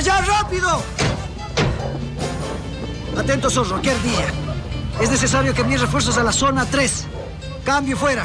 allá, rápido! Atento, zorro, qué ardilla. Es necesario que envíes refuerzos a la zona 3. Cambio fuera.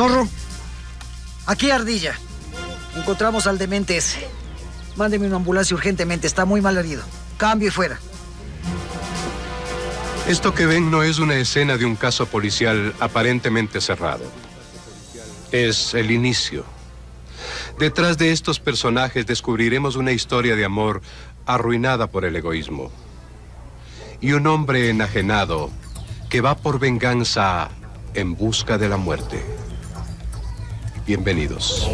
Zorro, aquí Ardilla. Encontramos al demente ese. Mándeme una ambulancia urgentemente, está muy mal herido. Cambio y fuera. Esto que ven no es una escena de un caso policial aparentemente cerrado. Es el inicio. Detrás de estos personajes descubriremos una historia de amor arruinada por el egoísmo. Y un hombre enajenado que va por venganza en busca de la muerte. Bienvenidos.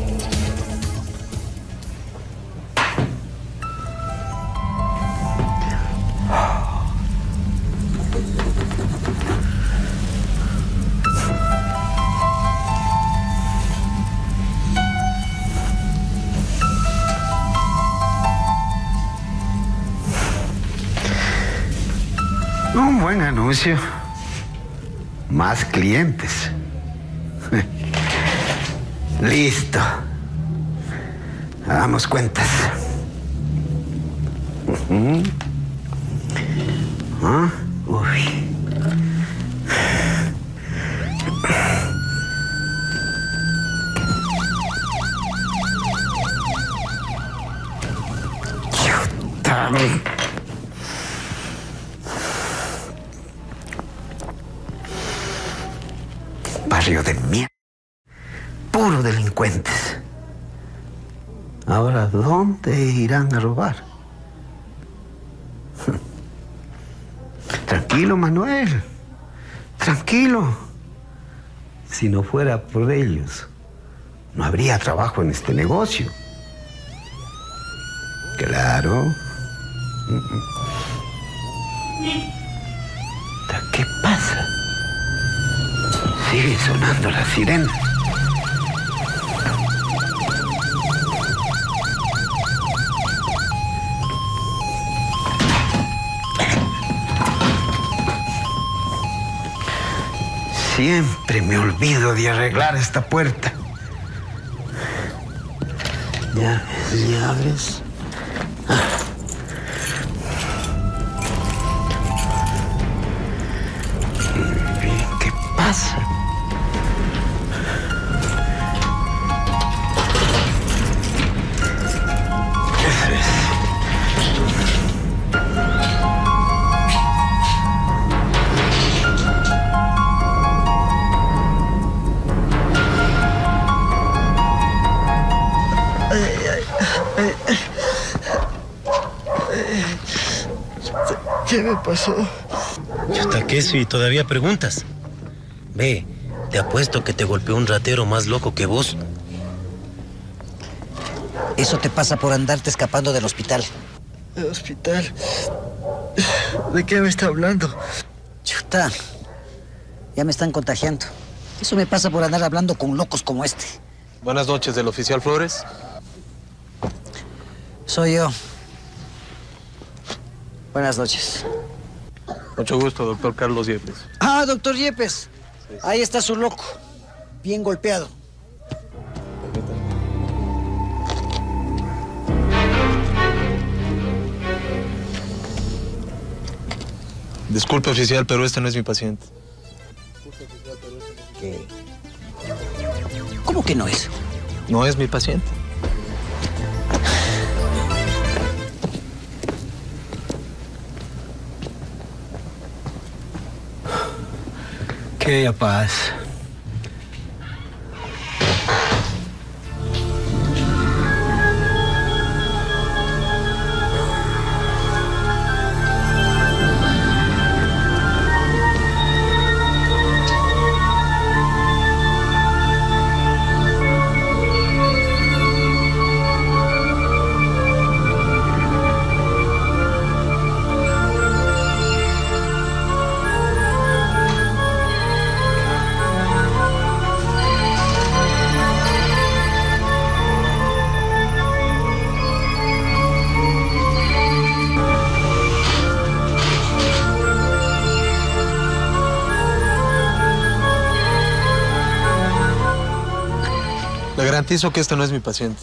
Un buen anuncio. Más clientes. Listo. Hagamos cuentas. Ah, Tranquilo, Manuel. Tranquilo. Si no fuera por ellos, no habría trabajo en este negocio. Claro. ¿Qué pasa? Sigue sonando la sirena. Siempre me olvido de arreglar esta puerta. Ya, ya ¿Qué me pasó? Y todavía preguntas. Ve, te apuesto que te golpeó un ratero más loco que vos. Eso te pasa por andarte escapando del hospital. ¿El hospital? ¿De qué me está hablando? Chuta, ya me están contagiando. Eso me pasa por andar hablando con locos como este. Buenas noches, del oficial Flores. Soy yo. Buenas noches. Mucho gusto, doctor Carlos Yepes. Ah, doctor Yepes. Ahí está su loco. Bien golpeado. Disculpe, oficial, pero este no es mi paciente. ¿Qué? ¿Cómo que no es? No es mi paciente. Qué paz. Garantizo que este no es mi paciente.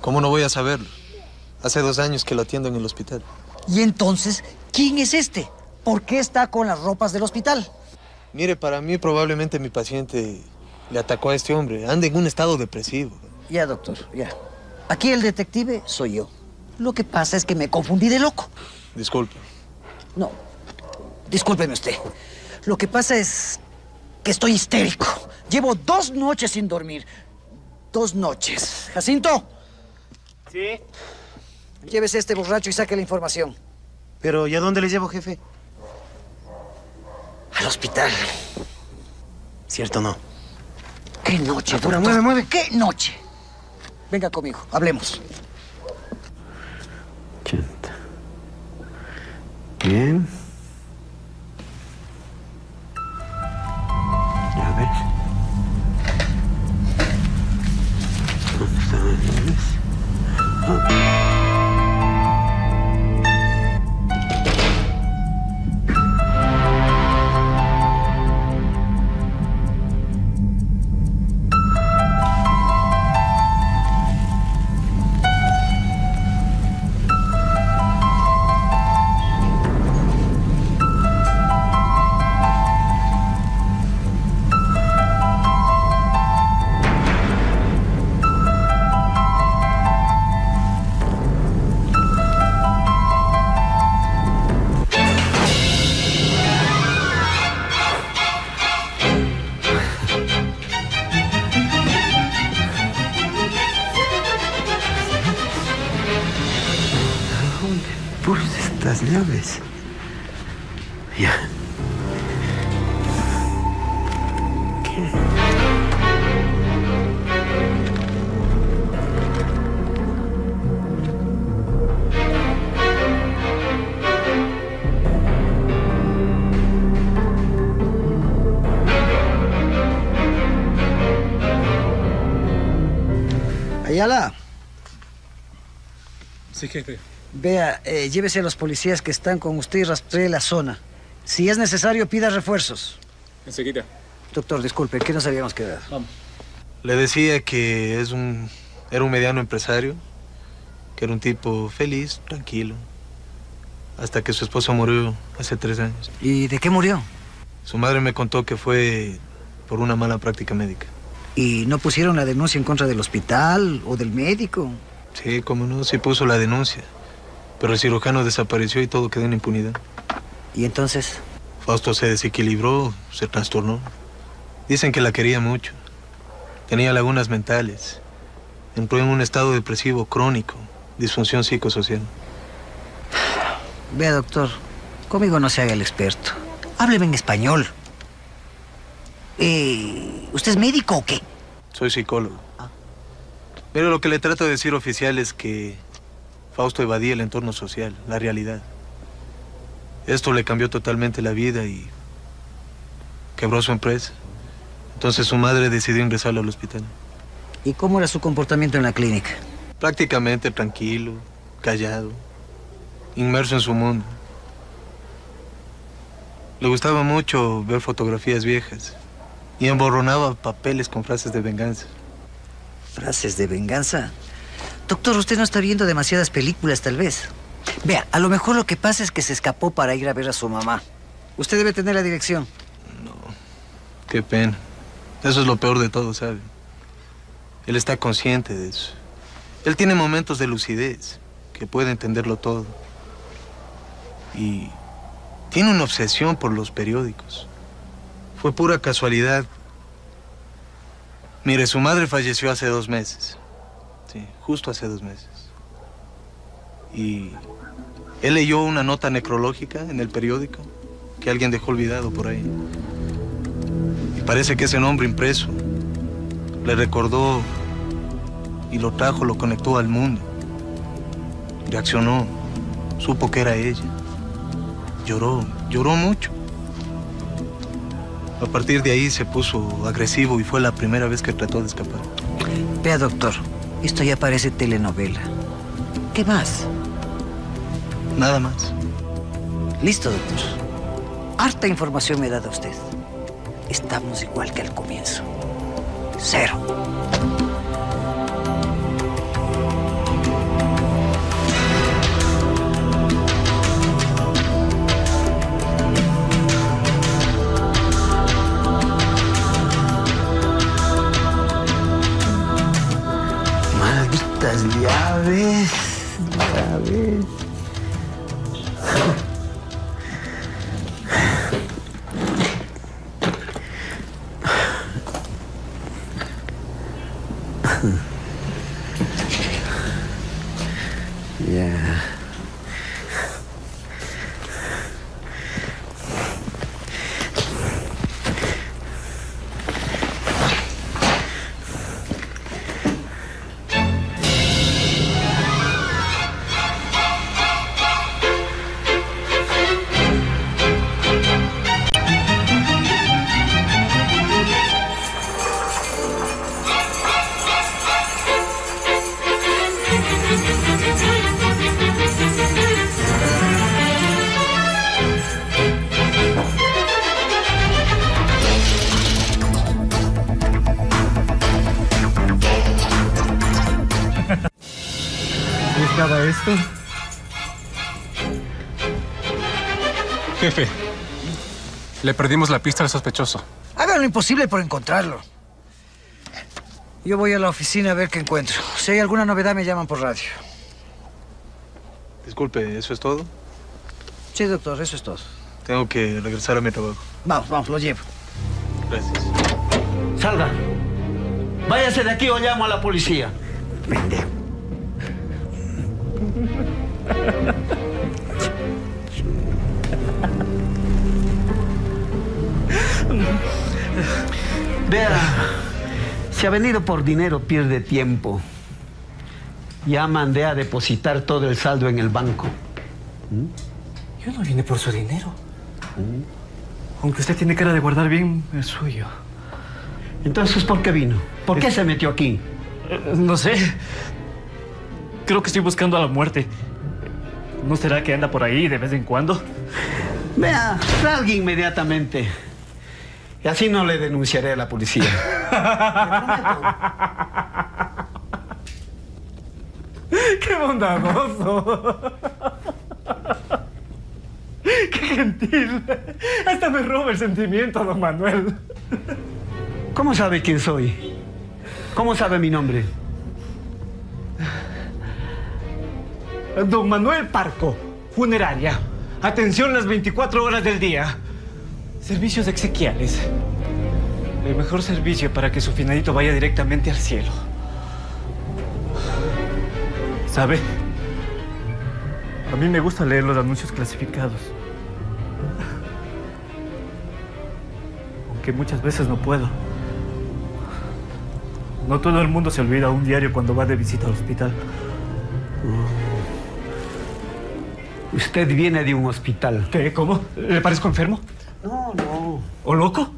¿Cómo no voy a saberlo? Hace dos años que lo atiendo en el hospital. Y entonces, ¿quién es este? ¿Por qué está con las ropas del hospital? Mire, para mí probablemente mi paciente le atacó a este hombre. Anda en un estado depresivo. Ya, doctor, ya. Aquí el detective soy yo. Lo que pasa es que me confundí de loco. Disculpe. No, discúlpeme usted. Lo que pasa es que estoy histérico. Llevo dos noches sin dormir. Dos noches. Jacinto, Sí. llévese a este borracho y saque la información. Pero ¿y a dónde le llevo, jefe? Al hospital. ¿Cierto o no? ¿Qué noche, Apura, doctor? mueve, mueve. ¿Qué noche? Venga conmigo, hablemos. 80. Bien. Llaves? Sí, jefe. vea, eh, llévese a los policías que están con usted y rastree la zona. Si es necesario, pida refuerzos. Enseguida. Doctor, disculpe, ¿qué nos habíamos quedado? Vamos. Le decía que es un, era un mediano empresario, que era un tipo feliz, tranquilo, hasta que su esposo murió hace tres años. ¿Y de qué murió? Su madre me contó que fue por una mala práctica médica. ¿Y no pusieron la denuncia en contra del hospital o del médico? Sí, como no, sí puso la denuncia, pero el cirujano desapareció y todo quedó en impunidad. ¿Y entonces? Fausto se desequilibró, se trastornó. Dicen que la quería mucho. Tenía lagunas mentales. Entró en un estado depresivo crónico, disfunción psicosocial. Vea, doctor, conmigo no se haga el experto. Hábleme en español. Eh, ¿Usted es médico o qué? Soy psicólogo. Pero lo que le trato de decir oficial es que Fausto evadía el entorno social, la realidad. Esto le cambió totalmente la vida y quebró su empresa. Entonces su madre decidió ingresarlo al hospital. ¿Y cómo era su comportamiento en la clínica? Prácticamente tranquilo, callado, inmerso en su mundo. Le gustaba mucho ver fotografías viejas y emborronaba papeles con frases de venganza. Frases de venganza. Doctor, usted no está viendo demasiadas películas, tal vez. Vea, a lo mejor lo que pasa es que se escapó para ir a ver a su mamá. Usted debe tener la dirección. Qué pena. Eso es lo peor de todo, ¿sabe? Él está consciente de eso. Él tiene momentos de lucidez, que puede entenderlo todo. Y tiene una obsesión por los periódicos. Fue pura casualidad. Mire, su madre falleció hace dos meses. Sí, justo hace dos meses. Y él leyó una nota necrológica en el periódico que alguien dejó olvidado por ahí. Y parece que ese nombre impreso le recordó y lo trajo, lo conectó al mundo. Reaccionó, supo que era ella. Lloró, lloró mucho. A partir de ahí se puso agresivo y fue la primera vez que trató de escapar. Vea, doctor, esto ya parece telenovela. ¿Qué más? Nada más. Listo, doctor. Harta información me ha dado usted. Estamos igual que al comienzo. Cero. Yeah. Le perdimos la pista al sospechoso. Hagan lo imposible por encontrarlo. Yo voy a la oficina a ver qué encuentro. Si hay alguna novedad, me llaman por radio. Disculpe, ¿eso es todo? Sí, doctor, eso es todo. Tengo que regresar a mi trabajo. Vamos, vamos, lo llevo. Gracias. Salga. Váyase de aquí o llamo a la policía. Pendejo. Vea, si ha venido por dinero, pierde tiempo. Ya mandé a depositar todo el saldo en el banco. Yo no vine por su dinero. Aunque usted tiene cara de guardar bien el suyo. Entonces, ¿por qué vino? ¿Por qué se metió aquí? Eh, No sé. Creo que estoy buscando a la muerte. ¿No será que anda por ahí de vez en cuando? Vea, salga inmediatamente. Y así no le denunciaré a la policía. ¡Qué bondadoso! ¡Qué gentil! Hasta me roba el sentimiento, don Manuel. ¿Cómo sabe quién soy? ¿Cómo sabe mi nombre? Don Manuel Parco, funeraria. Atención las 24 horas del día. Servicios exequiales. El mejor servicio para que su finadito vaya directamente al cielo. ¿Sabe? A mí me gusta leer los anuncios clasificados. Aunque muchas veces no puedo. No todo el mundo se olvida un diario cuando va de visita al hospital. Usted viene de un hospital. ¿Qué? ¿Cómo? ¿Le parezco enfermo? No, no, ¿O loco?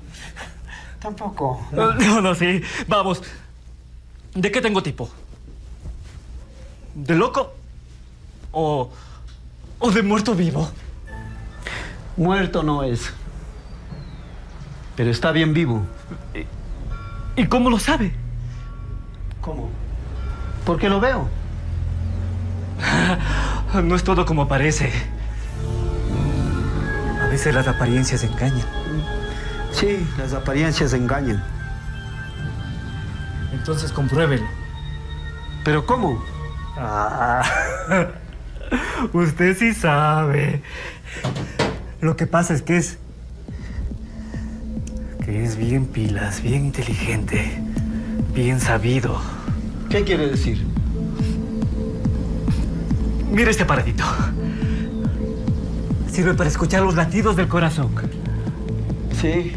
tampoco. No, no, sí. Vamos. ¿De qué tengo tipo? ¿De loco? ¿O, o de muerto vivo? Muerto no es. Pero está bien vivo. ¿Y cómo lo sabe? ¿Cómo? Porque lo veo. No es todo como parece. A veces las apariencias engañan. Sí, las apariencias engañan. Entonces compruébelo. ¿Pero cómo? Ah, usted sí sabe. Lo que pasa es que es. que es bien pilas, bien inteligente, bien sabido. ¿Qué quiere decir? Mira este aparatito. Sirve para escuchar los latidos del corazón. Sí.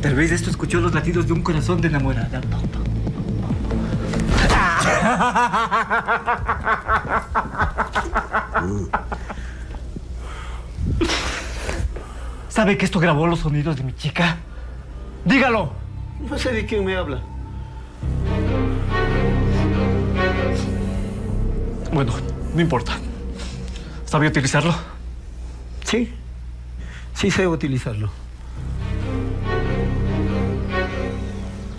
Tal vez esto escuchó los latidos de un corazón de enamorada. ¿Sabe que esto grabó los sonidos de mi chica? Dígalo. No sé de quién me habla. Bueno, no importa. ¿Sabe utilizarlo? Sí. Sí sé utilizarlo.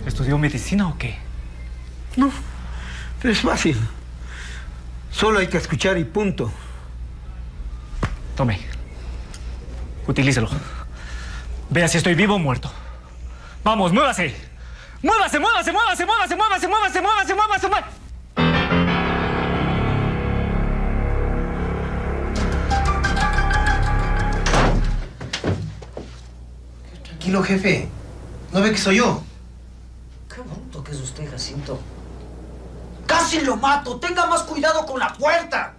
¿Estudió medicina o qué? No. Pero es fácil. Solo hay que escuchar y punto. Tome. Utilícelo. Vea si estoy vivo o muerto. Vamos, muévase. Muévase, muévase, muévase, muévase, muévase, muévase, muévase, muévase, muévase. Tranquilo, jefe. ¿No ve que soy yo? Qué bruto que es usted, Jacinto. ¡Casi lo mato! ¡Tenga más cuidado con la puerta!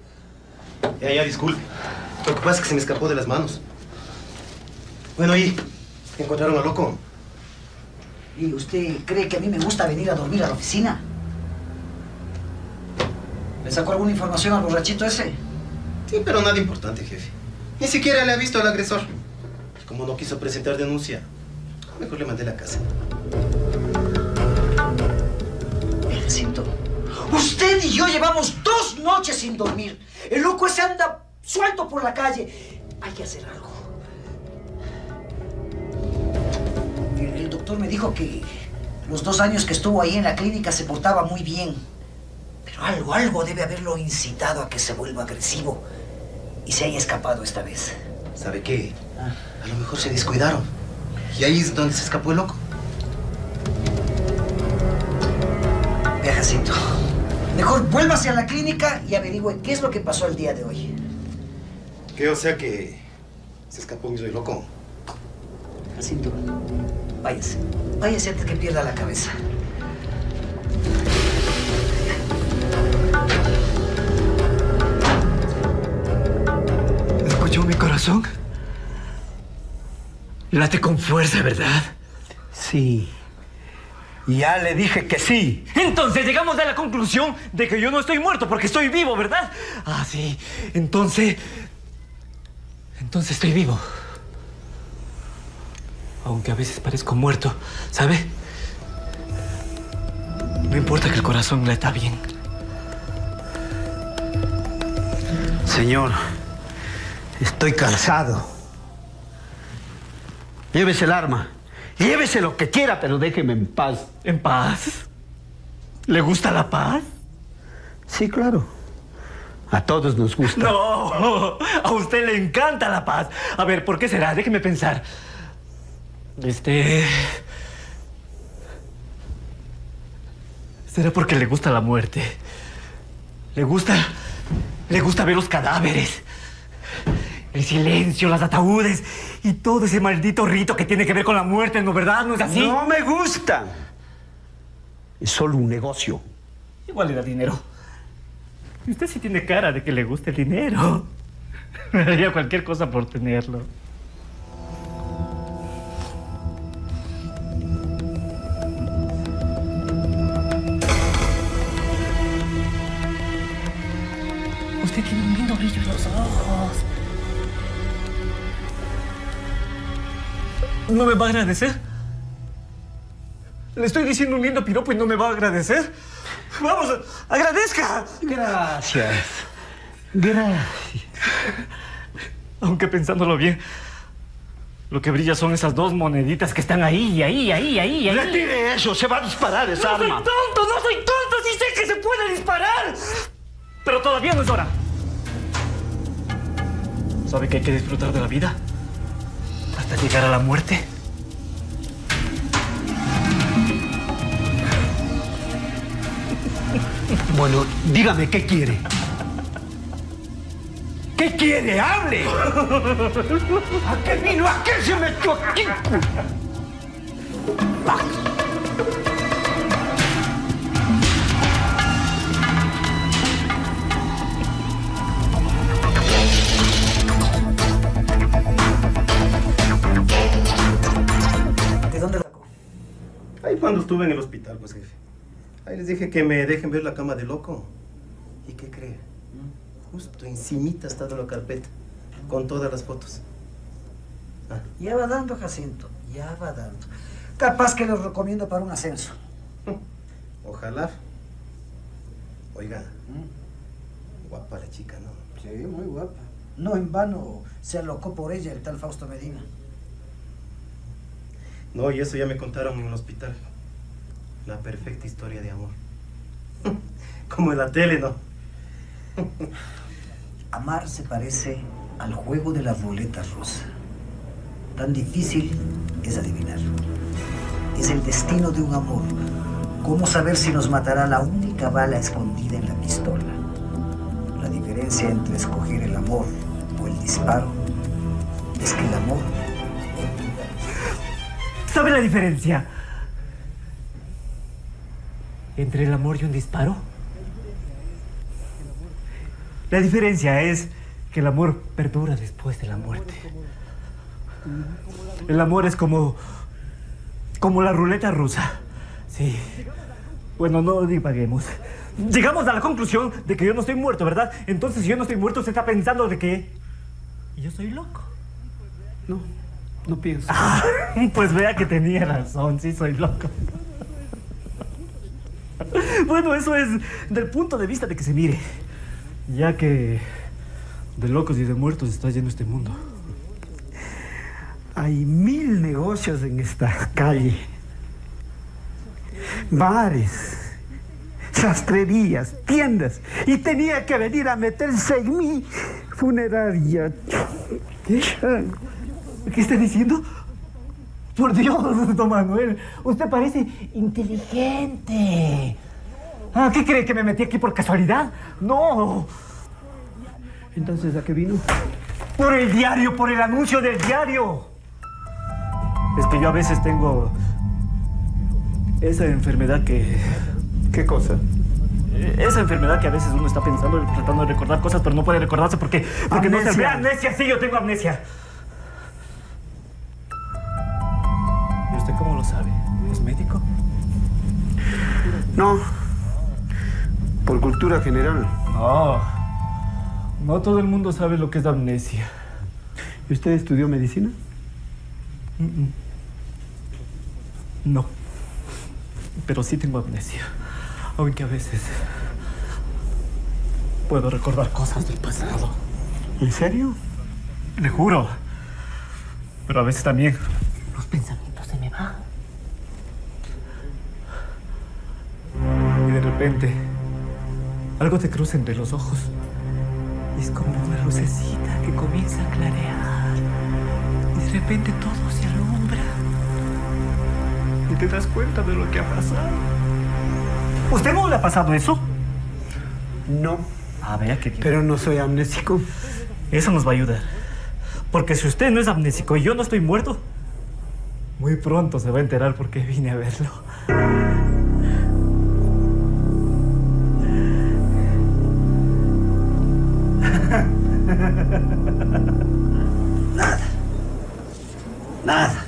Ya, ya, disculpe. Lo que pasa es que se me escapó de las manos. Bueno, ¿y? ¿Encontraron al loco? ¿Y usted cree que a mí me gusta venir a dormir a la oficina? ¿Le sacó alguna información al borrachito ese? Sí, pero nada importante, jefe. Ni siquiera le ha visto al agresor. Como no quiso presentar denuncia, mejor le mandé la casa. Jacinto, usted y yo llevamos dos noches sin dormir. El loco ese anda suelto por la calle. Hay que hacer algo. El, el doctor me dijo que los dos años que estuvo ahí en la clínica se portaba muy bien. Pero algo, algo debe haberlo incitado a que se vuelva agresivo y se haya escapado esta vez. ¿Sabe qué? A lo mejor se descuidaron. Y ahí es donde se escapó el loco. Vea, Jacinto, mejor vuélvase a la clínica y averigüe qué es lo que pasó el día de hoy. ¿Qué? O sea que se escapó mi soy loco. Jacinto, váyase. Váyase antes que pierda la cabeza. ¿Escuchó mi corazón? Late con fuerza, ¿verdad? Sí. Ya le dije que sí. Entonces llegamos a la conclusión de que yo no estoy muerto porque estoy vivo, ¿verdad? Ah, sí. Entonces... Entonces estoy vivo. Aunque a veces parezco muerto, ¿sabe? No importa que el corazón le está bien. Señor, estoy cansado. Llévese el arma. Llévese lo que quiera, pero déjeme en paz. ¿En paz? ¿Le gusta la paz? Sí, claro. A todos nos gusta. No, a usted le encanta la paz. A ver, ¿por qué será? Déjeme pensar. Este... ¿Será porque le gusta la muerte? ¿Le gusta... Le gusta ver los cadáveres? El silencio, los ataúdes y todo ese maldito rito que tiene que ver con la muerte, ¿no verdad? ¿No es así? No me gusta. Es solo un negocio. Igual le da dinero. Y usted sí tiene cara de que le gusta el dinero. Me haría cualquier cosa por tenerlo. Usted tiene un lindo brillo en los ojos. ¿No me va a agradecer? Le estoy diciendo un lindo piropo y no me va a agradecer. Vamos, agradezca. Gracias. Gracias. Aunque pensándolo bien, lo que brilla son esas dos moneditas que están ahí, ahí, ahí, ahí, ahí. Retire eso, se va a disparar esa No soy arma. tonto, no soy tonto, sí sé que se puede disparar. Pero todavía no es hora. ¿Sabe que hay que disfrutar de la vida? Llegar a la muerte. Bueno, dígame, ¿qué quiere? ¿Qué quiere? ¡Hable! ¿A qué vino? ¿A qué se metió aquí? Cuando estuve en el hospital, pues, jefe. Ahí les dije que me dejen ver la cama de loco. ¿Y qué cree? Justo encimita está de la carpeta, con todas las fotos. Ah, Ya va dando, Jacinto. Ya va dando. Capaz que los recomiendo para un ascenso. ojalá. Oiga, guapa la chica, ¿no? Sí, muy guapa. No en vano se alocó por ella el tal Fausto Medina. No, y eso ya me contaron en el hospital. La perfecta historia de amor. Como en la tele, ¿no? Amar se parece al juego de la ruleta rusa. Tan difícil es adivinarlo. Es el destino de un amor. ¿Cómo saber si nos matará la única bala escondida en la pistola? La diferencia entre escoger el amor o el disparo es que el amor ¿Sabe la diferencia? Entre el amor y un disparo. La diferencia es que el amor perdura después de la muerte. El amor es como. como la ruleta rusa. Sí. Bueno, no divaguemos. Llegamos a la conclusión de que yo no estoy muerto, ¿verdad? Entonces, si yo no estoy muerto, usted está pensando de que. yo soy loco. No, no pienso. Ah, pues vea que tenía razón, sí soy loco. Bueno, eso es del punto de vista de que se mire. Ya que de locos y de muertos está lleno este mundo. Hay mil negocios en esta calle. Bares, sastrerías, tiendas. Y tenía que venir a meterse en mi funeraria. ¿Qué? ¿Qué está diciendo? Por Dios, don Manuel, usted parece inteligente. Ah, ¿Qué cree que me metí aquí por casualidad? No. Entonces, ¿a qué vino? Por el diario, por el anuncio del diario. Es que yo a veces tengo esa enfermedad que... ¿Qué cosa? Esa enfermedad que a veces uno está pensando, tratando de recordar cosas, pero no puede recordarse porque, porque no se Amnesia. amnesia. Sí, yo tengo amnesia. No. Por cultura general. No. No todo el mundo sabe lo que es amnesia. ¿Y usted estudió medicina? No. Pero sí tengo amnesia. Aunque a veces puedo recordar cosas del pasado. ¿En serio? Le juro. Pero a veces también los pensamientos repente algo te cruza entre los ojos. Es como una lucecita que comienza a clarear. Y de repente todo se alumbra. Y te das cuenta de lo que ha pasado. ¿Usted no le ha pasado eso? No. Ah, vea que Pero no soy amnésico. Eso nos va a ayudar. Porque si usted no es amnésico y yo no estoy muerto, muy pronto se va a enterar por qué vine a verlo. Nada. Nada.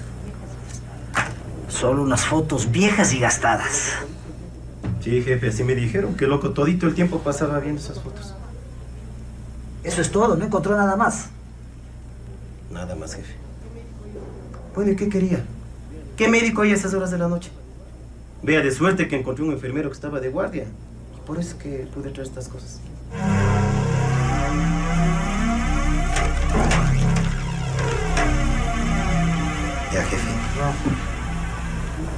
Solo unas fotos viejas y gastadas. Sí, jefe, así me dijeron que loco todito el tiempo pasaba viendo esas fotos. Eso es todo, no encontró nada más. Nada más, jefe. Bueno, ¿y qué quería? ¿Qué médico hay a esas horas de la noche? Vea, de suerte que encontré un enfermero que estaba de guardia. Por eso es que pude traer estas cosas.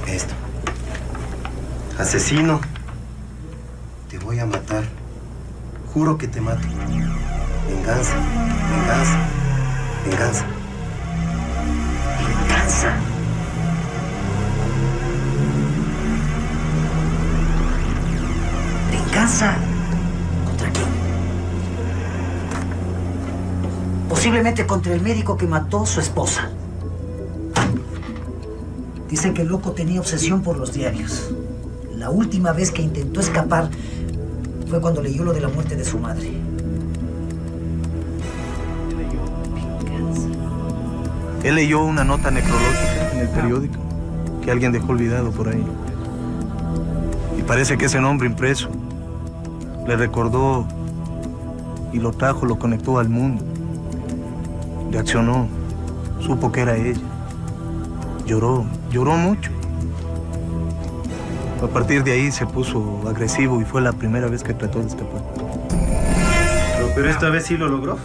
Esto. Asesino. Te voy a matar. Juro que te mato. Venganza. Venganza. Venganza. Venganza. ¿Venganza? ¿Contra quién? Posiblemente contra el médico que mató a su esposa. Dicen que el loco tenía obsesión por los diarios. La última vez que intentó escapar fue cuando leyó lo de la muerte de su madre. Él leyó una nota necrológica en el periódico que alguien dejó olvidado por ahí. Y parece que ese nombre impreso le recordó y lo trajo, lo conectó al mundo. Reaccionó, supo que era ella. Lloró, lloró mucho. A partir de ahí se puso agresivo y fue la primera vez que trató de escapar. Pero, pero esta vez sí lo logró.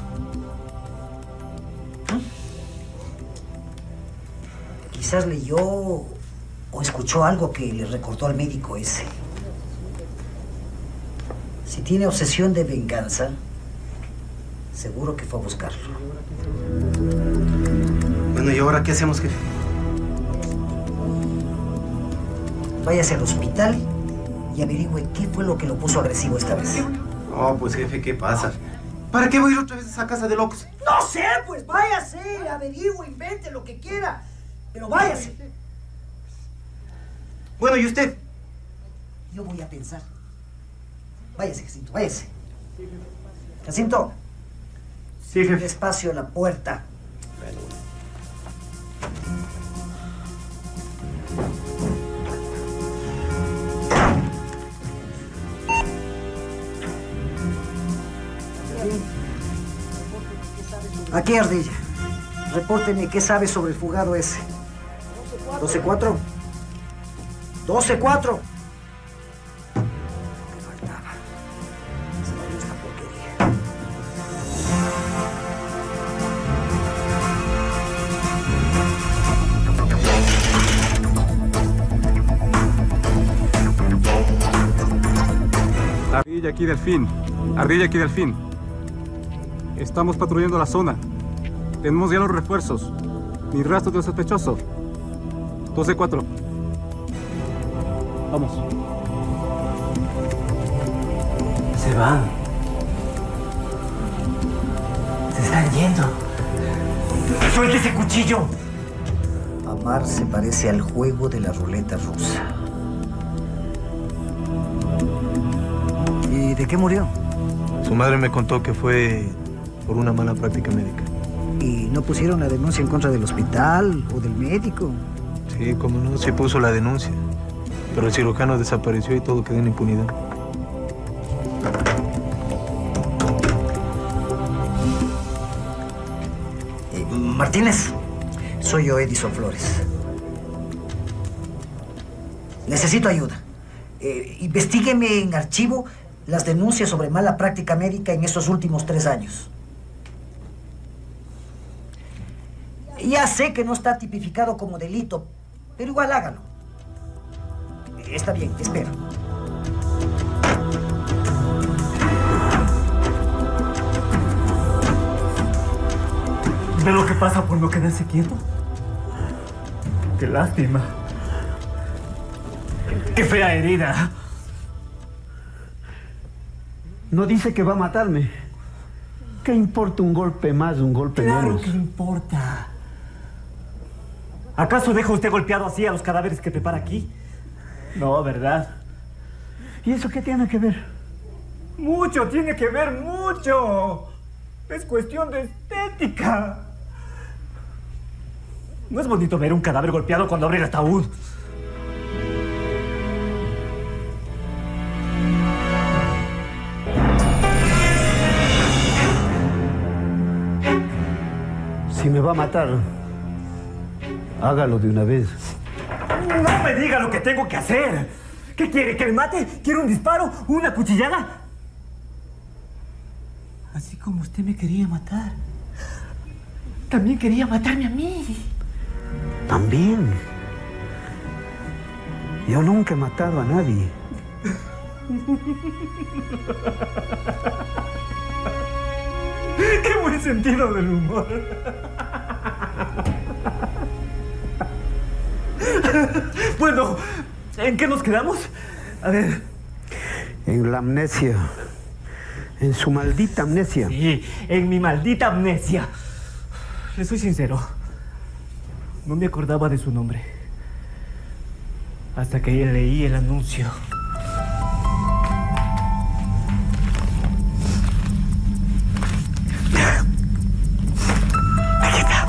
Quizás leyó o escuchó algo que le recordó al médico ese. Si tiene obsesión de venganza, seguro que fue a buscarlo. Bueno, ¿y ahora qué hacemos, jefe? Váyase al hospital y averigüe qué fue lo que lo puso agresivo esta vez. Oh, pues jefe, ¿qué pasa? ¿Para qué voy a ir otra vez a esa casa de locos? No sé, pues váyase, averigüe, invente lo que quiera. Pero váyase. Bueno, ¿y usted? Yo voy a pensar. Váyase, Jacinto, váyase. Jacinto. Sí, jefe. Despacio la puerta. Aquí, Ardilla. Repórteme qué sabe sobre el fugado ese. 12-4. 12-4. ¿Qué faltaba? Se me dio esta porquería. Ardilla aquí Delfín. Ardilla aquí Delfín. Estamos patrullando la zona. Tenemos ya los refuerzos. Ni rastro de sospechoso. 12-4. Vamos. Se van. Se están yendo. ¡Suelte ese cuchillo! Amar se parece al juego de la ruleta rusa. ¿Y de qué murió? Su madre me contó que fue por una mala práctica médica. ¿Y no pusieron la denuncia en contra del hospital o del médico? Sí, como no, sí puso la denuncia. Pero el cirujano desapareció y todo quedó en impunidad. Eh, Martínez, soy yo, Edison Flores. Necesito ayuda. Eh, investígueme en archivo las denuncias sobre mala práctica médica en estos últimos tres años. Ya sé que no está tipificado como delito, pero igual hágalo. Está bien, espero. ¿Ve lo que pasa por no quedarse quieto? Qué lástima. Qué fea herida. No dice que va a matarme. ¿Qué importa un golpe más, un golpe Claro menos? que importa. ¿Acaso deja usted golpeado así a los cadáveres que prepara aquí? No, ¿verdad? ¿Y eso qué tiene que ver? Mucho, tiene que ver mucho. Es cuestión de estética. No es bonito ver un cadáver golpeado cuando abre el ataúd. Si me va a matar, hágalo de una vez. No me diga lo que tengo que hacer. ¿Qué quiere? ¿Que me mate? ¿Quiere un disparo? ¿Una cuchillada? Así como usted me quería matar. También quería matarme a mí. También. Yo nunca he matado a nadie. ¡Qué buen sentido del humor! Bueno, ¿en qué nos quedamos? A ver. En la amnesia. En su maldita amnesia. Sí, en mi maldita amnesia. Le soy sincero. No me acordaba de su nombre. Hasta que leí el anuncio. Aquí está.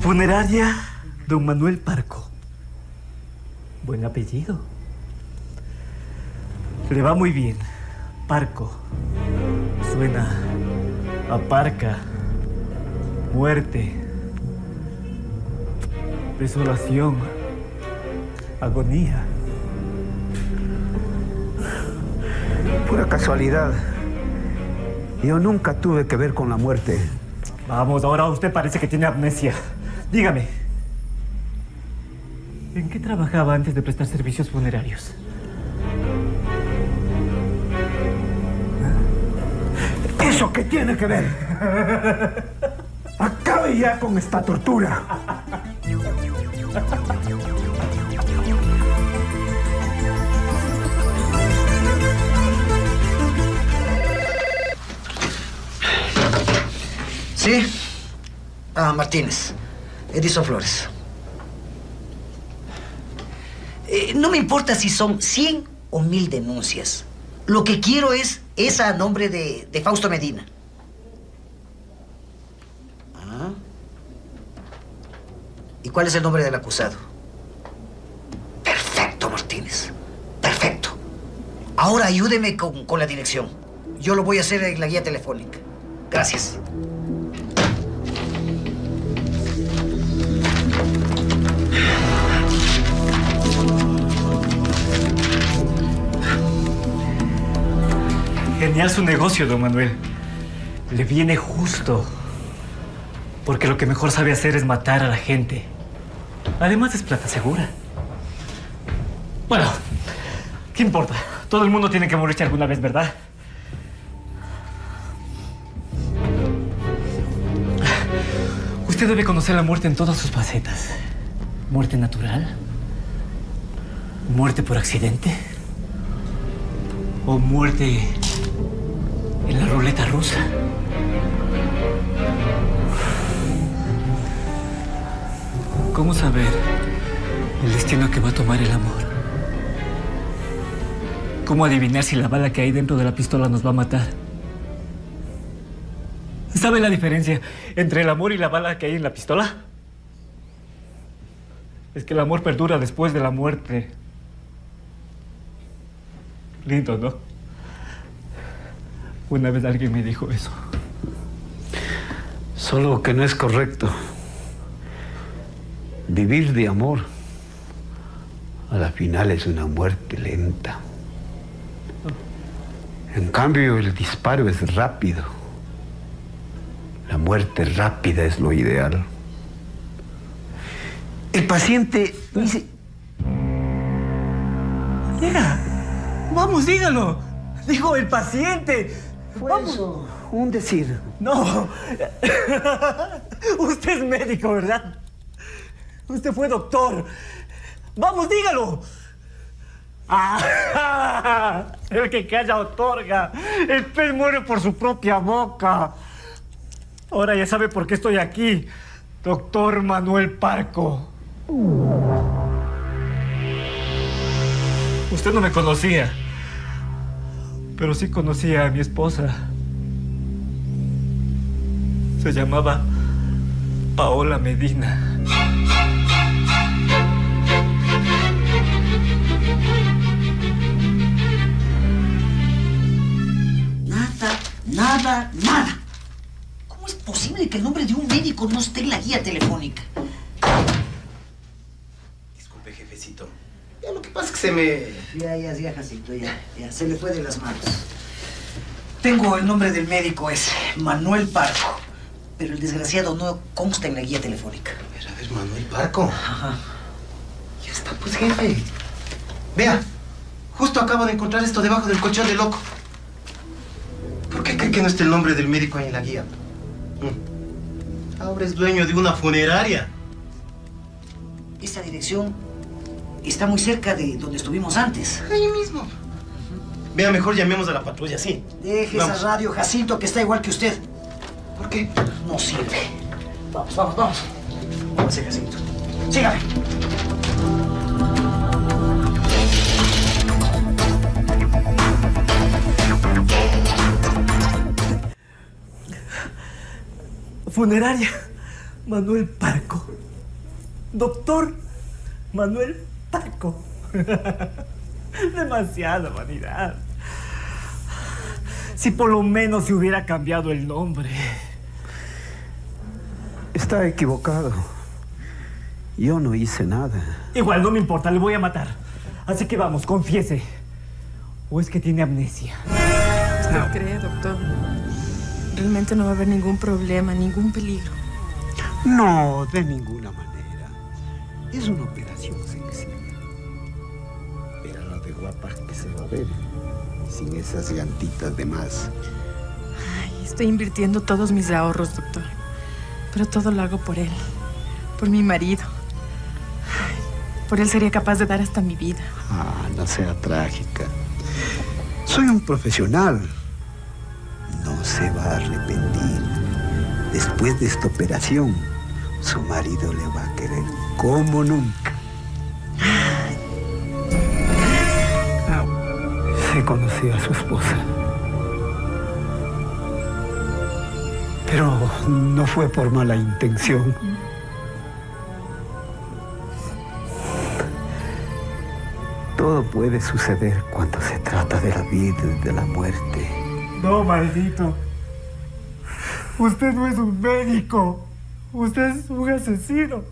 Funeraria Don Manuel Parco. Buen apellido. Le va muy bien. Parco. Suena a parca. Muerte. Desolación. Agonía. Pura casualidad. Yo nunca tuve que ver con la muerte. Vamos, ahora usted parece que tiene amnesia. Dígame. ¿En qué trabajaba antes de prestar servicios funerarios? ¿Eso qué tiene que ver? Acabe ya con esta tortura. ¿Sí? Ah, Martínez. Edison Flores. Eh, no me importa si son 100 o 1000 denuncias. Lo que quiero es esa a nombre de, Fausto Medina. Ah. ¿Y cuál es el nombre del acusado? Perfecto, Martínez. Perfecto. Ahora ayúdeme con, con la dirección. Yo lo voy a hacer en la guía telefónica. Gracias. Su negocio, don Manuel. Le viene justo. Porque lo que mejor sabe hacer es matar a la gente. Además es plata segura. Bueno, ¿qué importa? Todo el mundo tiene que morirse alguna vez, ¿verdad? Usted debe conocer la muerte en todas sus facetas. Muerte natural. Muerte por accidente. O muerte en la ruleta rusa. ¿Cómo saber el destino que va a tomar el amor? ¿Cómo adivinar si la bala que hay dentro de la pistola nos va a matar? ¿Sabe la diferencia entre el amor y la bala que hay en la pistola? Es que el amor perdura después de la muerte. Lindo, ¿no? Una vez alguien me dijo eso. Solo que no es correcto. Vivir de amor a la final es una muerte lenta. En cambio, el disparo es rápido. La muerte rápida es lo ideal. El paciente dice... Diga, vamos, dígalo. Dijo el paciente. Vamos. un decir. No. Usted es médico, ¿verdad? Usted fue doctor. Vamos, dígalo. Ah, el que calla otorga. El pez muere por su propia boca. Ahora ya sabe por qué estoy aquí, doctor Manuel Parco. Usted no me conocía, pero sí conocía a mi esposa. Se llamaba Paola Medina. Nada, nada, nada. ¿Cómo es posible que el nombre de un médico no esté en la guía telefónica? Disculpe, jefecito. Ya lo que pasa es que se me... Ya, ya, ya, Jacinto, ya, ya, se le fue de las manos. Tengo el nombre del médico, es Manuel Parco, pero el desgraciado no consta en la guía telefónica. A ver, a ver, Manuel Parco. Ya está, pues, jefe. Vea, justo acabo de encontrar esto debajo del colchón del loco. ¿Por qué cree que no está el nombre del médico ahí en la guía? Mm. Ahora es dueño de una funeraria. Esta dirección está muy cerca de donde estuvimos antes. Ahí mismo. Vea, mejor llamemos a la patrulla, sí. Deje Vamos. esa radio, Jacinto, que está igual que usted. ¿Por qué? No sirve. Vamos, vamos, vamos. Vámonos, Jacinto. Sígame. Funeraria Manuel Parco. Doctor Manuel Parco. Demasiada vanidad. Si por lo menos se hubiera cambiado el nombre. Está equivocado. Yo no hice nada. Igual no me importa, le voy a matar. Así que vamos, confiese. ¿O es que tiene amnesia? ¿Usted cree, doctor? Realmente no va a haber ningún problema, ningún peligro. No, de ninguna manera. Es una operación ver. Sin esas llantitas de más. Ay, estoy invirtiendo todos mis ahorros, doctor. Pero todo lo hago por él. Por mi marido. Ay, por él sería capaz de dar hasta mi vida. Ah, no sea trágica. Soy un profesional. No se va a arrepentir. Después de esta operación, su marido le va a querer como nunca. Sí conocí a su esposa. Pero no fue por mala intención. Todo puede suceder cuando se trata de la vida y de la muerte. No, maldito. Usted no es un médico. Usted es un asesino.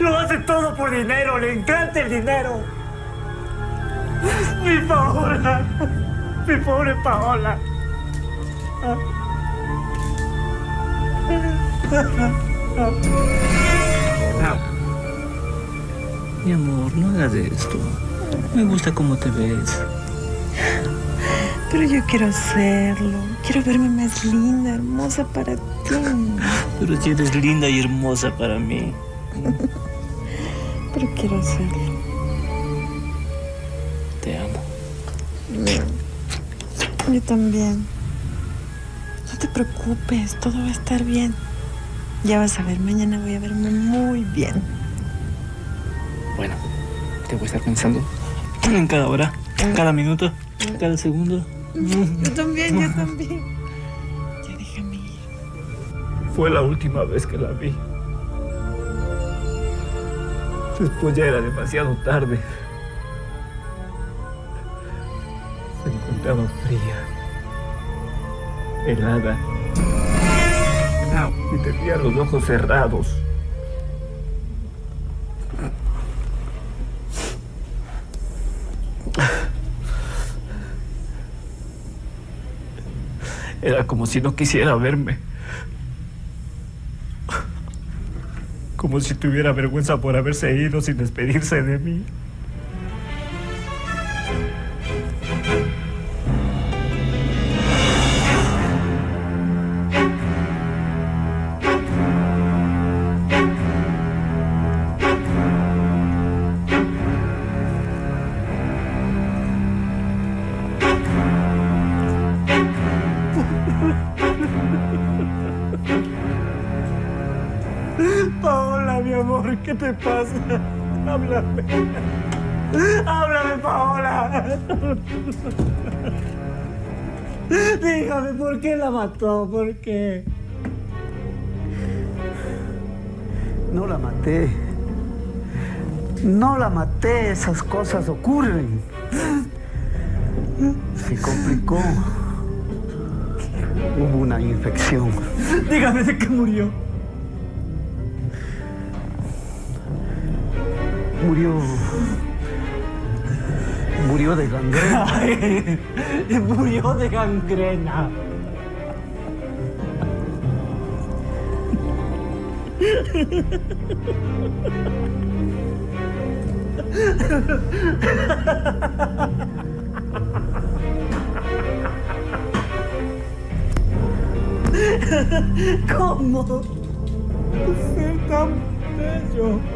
Lo hace todo por dinero. Le encanta el dinero. Mi Paola. Mi pobre Paola. Mi amor, no hagas esto. Me gusta cómo te ves. Pero yo quiero hacerlo. Quiero verme más linda, hermosa para ti. Pero si eres linda y hermosa para mí. Pero quiero hacerlo. Yo también. No te preocupes, todo va a estar bien. Ya vas a ver, mañana voy a verme muy bien. Bueno, te voy a estar pensando en cada hora, cada minuto, cada segundo. Yo también, yo también. Ya déjame ir. Fue la última vez que la vi. Después ya era demasiado tarde. Encontraba fría, helada. Y tenía los ojos cerrados. Era como si no quisiera verme. Como si tuviera vergüenza por haberse ido sin despedirse de mí. Te pasa? Háblame. Háblame, Paola. Dígame, ¿por qué la mató? ¿Por qué? No la maté. No la maté, esas cosas ocurren. Se complicó. Hubo una infección. Dígame de qué murió. Murió. Murió de gangrena. Murió de gangrena. ¿Cómo? Ser tan bello.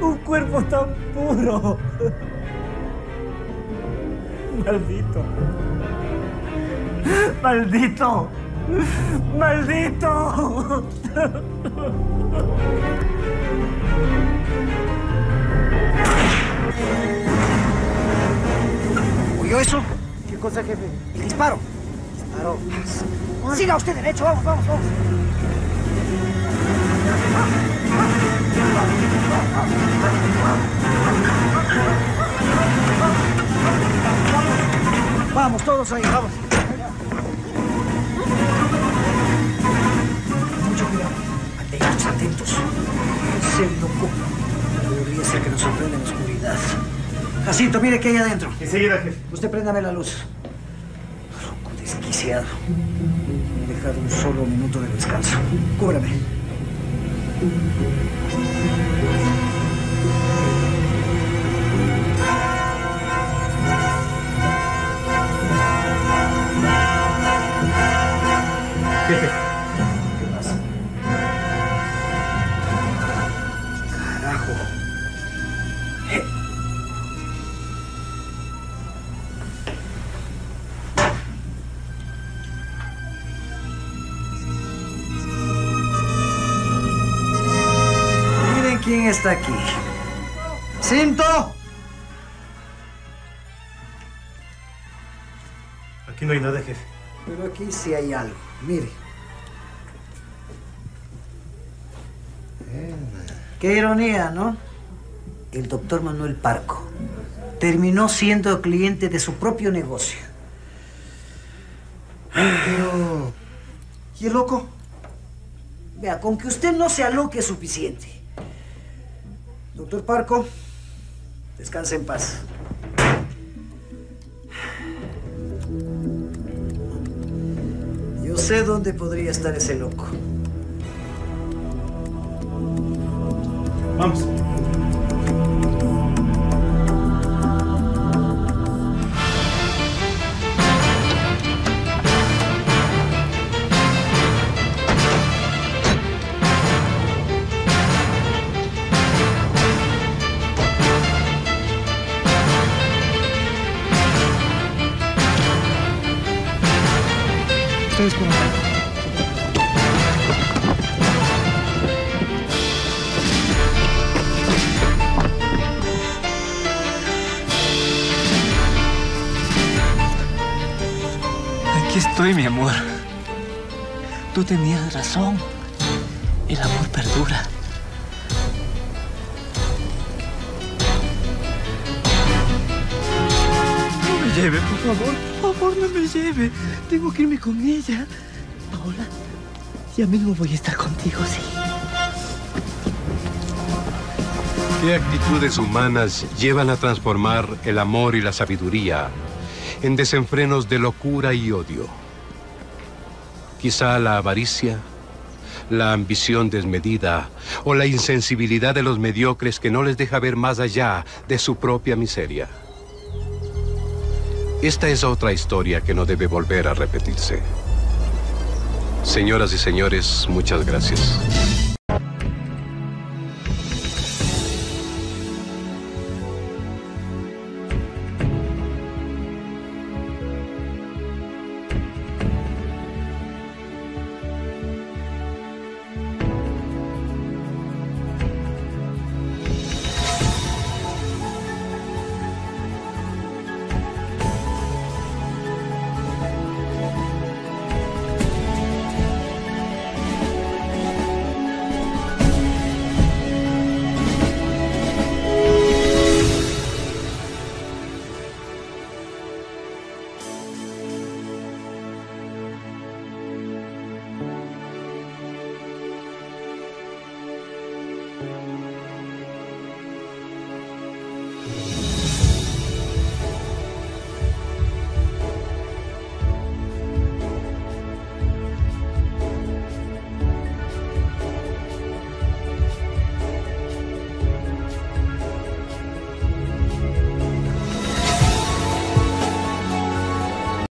Un cuerpo tan puro. Maldito. Maldito. Maldito. ¿Oyó eso? ¿Qué cosa, jefe? El disparo. Disparo. Siga usted derecho, vamos, vamos, vamos. Vamos, todos ahí, vamos. Mucho cuidado. Atentos, atentos. Ese loco. Podría ser que nos sorprenda en la oscuridad. Jacinto, mire qué hay adentro. Enseguida, jefe. Usted préndame la luz. Loco desquiciado. Me he dejado un solo minuto de descanso. Cúbrame. Jefe, ¿Quién está aquí? ¡Cinto! Aquí no hay nada, jefe. Pero aquí sí hay algo. Mire. Qué ironía, ¿no? El doctor Manuel Parco terminó siendo cliente de su propio negocio. Pero... ¿Y el loco? Vea, con que usted no se aloque es suficiente. Doctor Parco, descanse en paz. Yo sé dónde podría estar ese loco. Vamos. Estoy, mi amor. Tú tenías razón. El amor perdura. No me lleve, por favor. Por favor, no me lleve. Tengo que irme con ella. Paola, ya mismo voy a estar contigo, sí. ¿Qué actitudes humanas llevan a transformar el amor y la sabiduría en desenfrenos de locura y odio? Quizá la avaricia, la ambición desmedida o la insensibilidad de los mediocres que no les deja ver más allá de su propia miseria. Esta es otra historia que no debe volver a repetirse. Señoras y señores, muchas gracias.